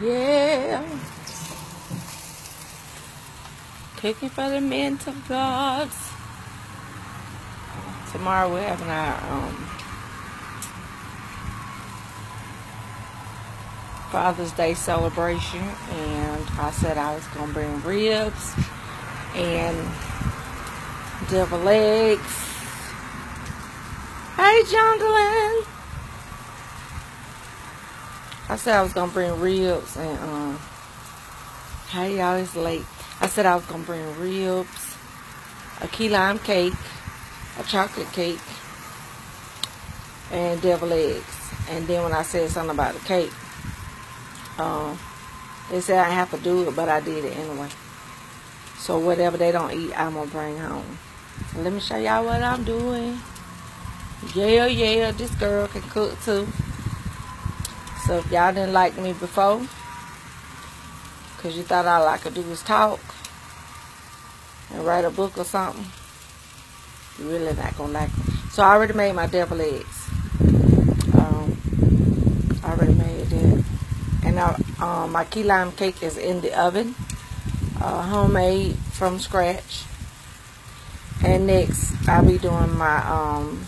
Yeah. Cooking for the men mental vlogs. Tomorrow we're having our um, Father's Day celebration, and I said I was gonna bring ribs and devil eggs. Hey, Junglein. I said I was gonna bring ribs and um. Hey, y'all, it's late. I said I was gonna bring ribs, a key lime cake, a chocolate cake, and devil eggs. And then when I said something about the cake, um, they said I have to do it, but I did it anyway. So whatever they don't eat, I'm gonna bring home. So let me show y'all what I'm doing. Yeah, yeah, this girl can cook too. So if y'all didn't like me before, because you thought all I could do was talk and write a book or something, you're really not gonna like me. So I already made my devil eggs. Um, I already made that. And now um, my key lime cake is in the oven, uh, homemade from scratch. And next, I'll be doing my um,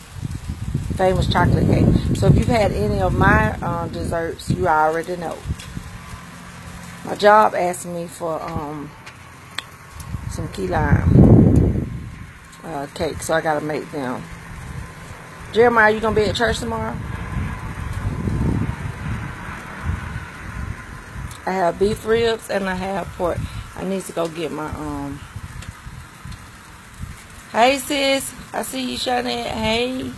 famous chocolate cake. So if you've had any of my uh, desserts, you already know. My job asked me for um, some key lime uh, cake, so I gotta make them. Jeremiah, you gonna be at church tomorrow? I have beef ribs and I have pork. I need to go get my um. Hey sis, I see you Shanette. Hey.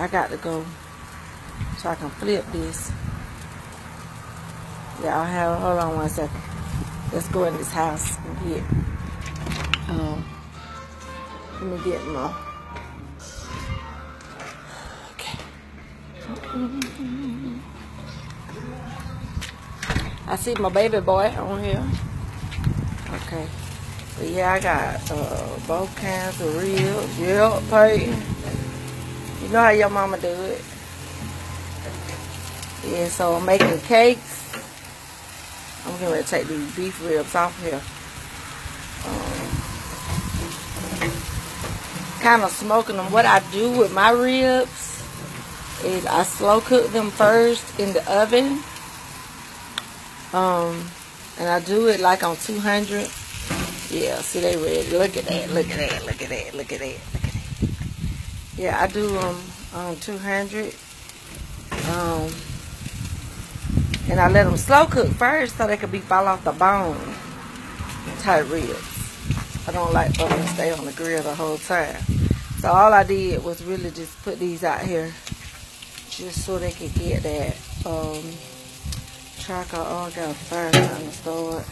I got to go so I can flip this. Yeah, I'll have hold on one second. Let's go in this house and get um let me get my okay. I see my baby boy on here. Okay. But yeah, I got uh, both kinds of ribs. Yep, Peyton. You know how your mama do it. Yeah, so I'm making cakes. I'm going to take these beef ribs off here. Um, kind of smoking them. What I do with my ribs is I slow cook them first in the oven um, and I do it like on 200. Yeah, see they that, look at that, look at that, look at that, look at that. Yeah, I do them on 200. Um, and I let them slow cook first so they can be fall off the bone type ribs. I don't like for them to stay on the grill the whole time. So all I did was really just put these out here just so they could get that um, charcoal. Oh, I got a start.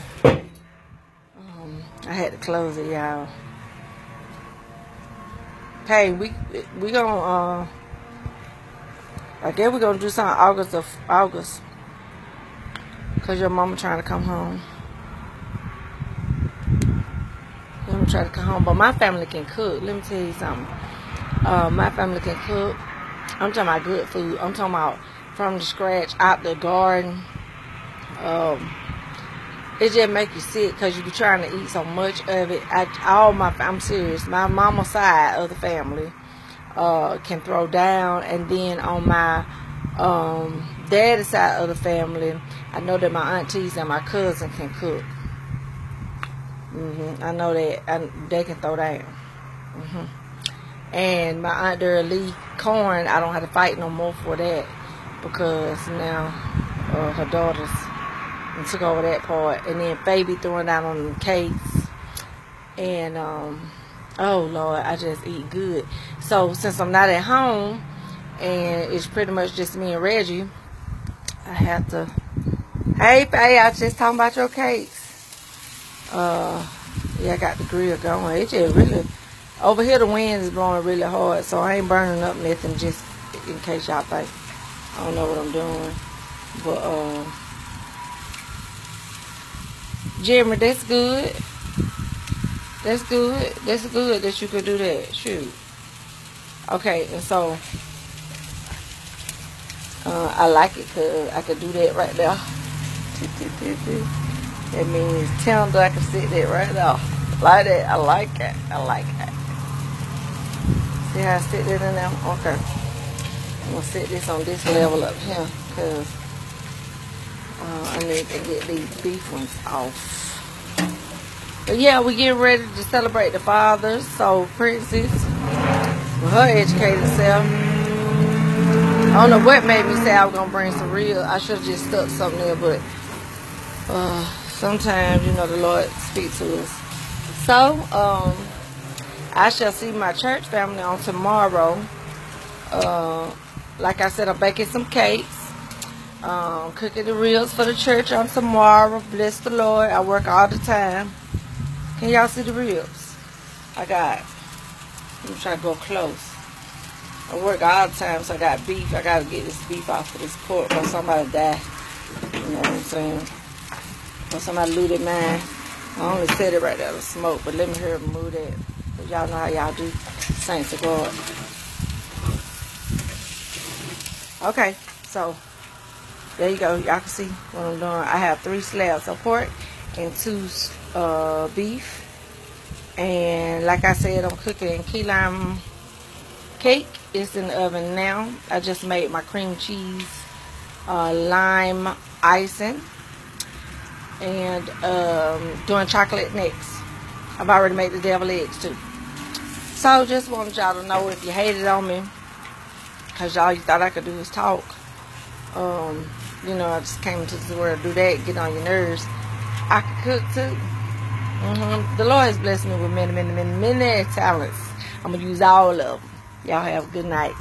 Um, I had to close it, y'all. Hey, we we gonna uh, I guess we're gonna do something August of August, cause your mama trying to come home. Let me try to come home, but my family can cook. Let me tell you something. Uh, my family can cook. I'm talking about good food. I'm talking about from the scratch, out the garden um, it just make you sick because you be trying to eat so much of it. I, all my, I'm serious. My mama side of the family uh, can throw down, and then on my um, daddy side of the family, I know that my aunties and my cousin can cook. hmm I know that they can throw down. hmm And my aunt Lee Corn, I don't have to fight no more for that because now uh, her daughters and took over that part. And then baby throwing down on the cakes. And, um, oh Lord, I just eat good. So since I'm not at home and it's pretty much just me and Reggie, I have to, hey Faye, I was just talking about your cakes. Uh, yeah, I got the grill going. It just really, over here the wind is blowing really hard, so I ain't burning up nothing just in case y'all think I don't know what I'm doing. But, uh, Jeremy, that's good. That's good. That's good that you could do that. Shoot. Okay, and so Uh, I like it because I could do that right there. That means tender. I can sit that right there. Like that. I like it. I like it. See how I sit that in there? Okay. I'm going to set this on this level up here because uh, I need to get these beef ones off. But yeah, we getting ready to celebrate the fathers. So Princess, with her educated self. I don't know what made me say I was gonna bring some real. I should have just stuck something there, but uh, sometimes you know the Lord speaks to us. So um, I shall see my church family on tomorrow. Uh, like I said, I'm baking some cakes. Um, cooking the reels for the church on tomorrow. Bless the Lord. I work all the time. Can y'all see the ribs? I got, let me try to go close. I work all the time, so I got beef. I got to get this beef off of this pork or somebody die. You know what I'm saying? Or somebody looted mine. I only said it right there to smoke, but let me hear them move that. Y'all know how y'all do saints of God. Okay, so there you go. Y'all can see what I'm doing. I have three slabs of pork and two uh, beef. And like I said, I'm cooking key lime cake. It's in the oven now. I just made my cream cheese uh, lime icing. And um, doing chocolate next. I've already made the devil eggs too. So just wanted y'all to know if you hated on me. Because y'all you thought I could do is talk. Um, you know, I just came into this world to do that, get on your nerves. I can cook too. Mm-hmm. The Lord has blessed me with many, many, many, many talents. I'm going to use all of them. Y'all have a good night.